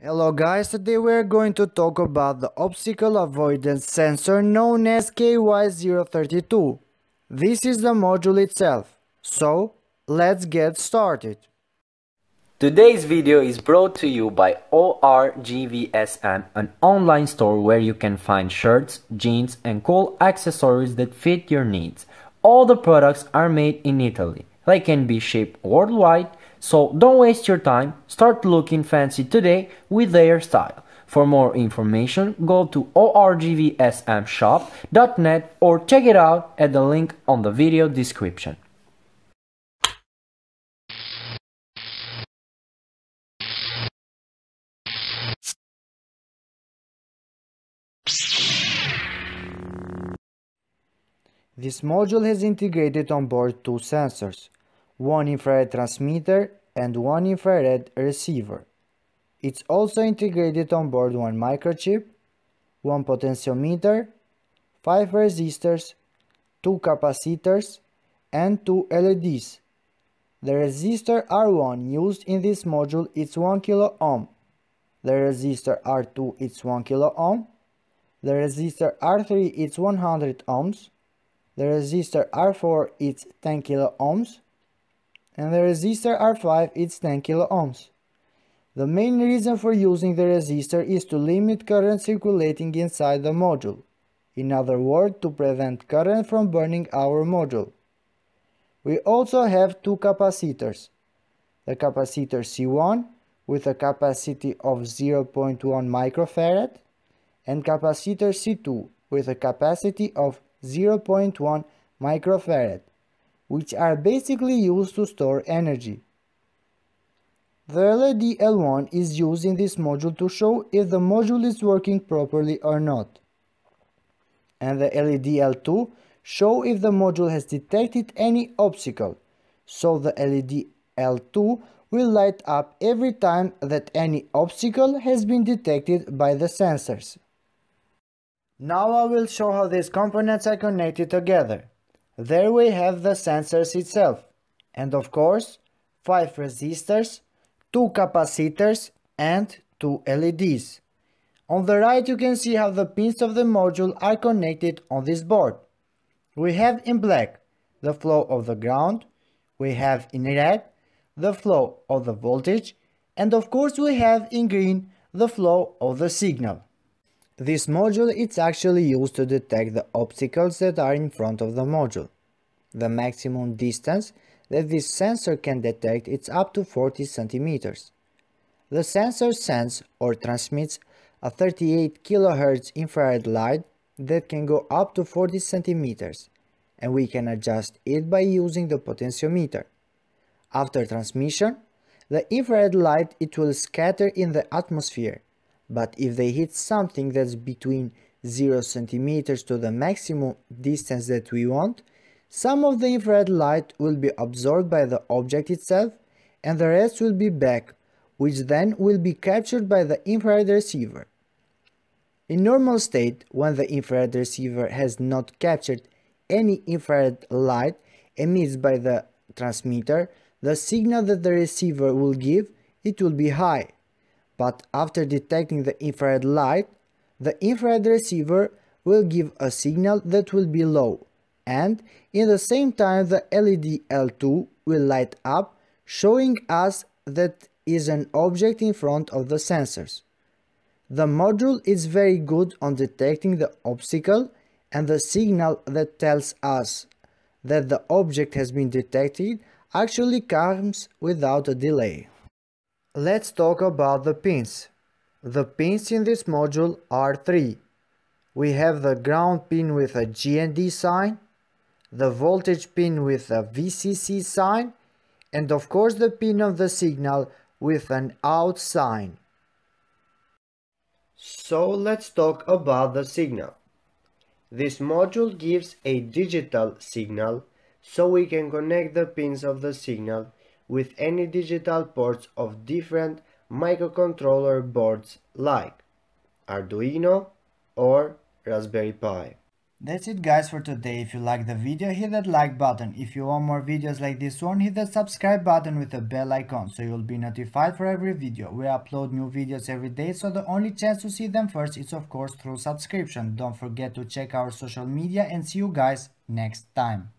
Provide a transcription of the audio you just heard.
Hello guys, today we are going to talk about the obstacle avoidance sensor known as KY032. This is the module itself, so let's get started. Today's video is brought to you by ORGVSM, an online store where you can find shirts, jeans and cool accessories that fit your needs. All the products are made in Italy. They can be shipped worldwide so don't waste your time, start looking fancy today with their style. For more information, go to orgvsmshop.net or check it out at the link on the video description. This module has integrated on board two sensors, one infrared transmitter and one infrared receiver. It's also integrated on board one microchip, one potentiometer, five resistors, two capacitors, and two LEDs. The resistor R1 used in this module is 1 kilo ohm. The resistor R2 is 1 kilo ohm. The resistor R3 is 100 ohms. The resistor R4 is 10 kilo ohms and the resistor R5 is 10 kilo ohms. The main reason for using the resistor is to limit current circulating inside the module. In other words, to prevent current from burning our module. We also have two capacitors. The capacitor C1 with a capacity of 0.1 microfarad and capacitor C2 with a capacity of 0.1 microfarad which are basically used to store energy. The LED L1 is used in this module to show if the module is working properly or not. And the LED L2 show if the module has detected any obstacle, so the LED L2 will light up every time that any obstacle has been detected by the sensors. Now I will show how these components are connected together. There we have the sensors itself. And of course, 5 resistors, 2 capacitors and 2 LEDs. On the right you can see how the pins of the module are connected on this board. We have in black the flow of the ground, we have in red the flow of the voltage, and of course we have in green the flow of the signal. This module is actually used to detect the obstacles that are in front of the module. The maximum distance that this sensor can detect is up to 40 centimeters. The sensor sends or transmits a 38 kHz infrared light that can go up to 40 centimeters and we can adjust it by using the potentiometer. After transmission, the infrared light it will scatter in the atmosphere but if they hit something that's between 0 centimeters to the maximum distance that we want, some of the infrared light will be absorbed by the object itself and the rest will be back, which then will be captured by the infrared receiver. In normal state, when the infrared receiver has not captured any infrared light emitted by the transmitter, the signal that the receiver will give, it will be high but after detecting the infrared light, the infrared receiver will give a signal that will be low, and in the same time the LED L2 will light up, showing us that is an object in front of the sensors. The module is very good on detecting the obstacle and the signal that tells us that the object has been detected actually comes without a delay. Let's talk about the pins. The pins in this module are three. We have the ground pin with a GND sign, the voltage pin with a VCC sign, and of course the pin of the signal with an out sign. So let's talk about the signal. This module gives a digital signal so we can connect the pins of the signal with any digital ports of different microcontroller boards like Arduino or Raspberry Pi. That's it guys for today. If you like the video, hit that like button. If you want more videos like this one, hit the subscribe button with the bell icon so you'll be notified for every video. We upload new videos every day so the only chance to see them first is of course through subscription. Don't forget to check our social media and see you guys next time.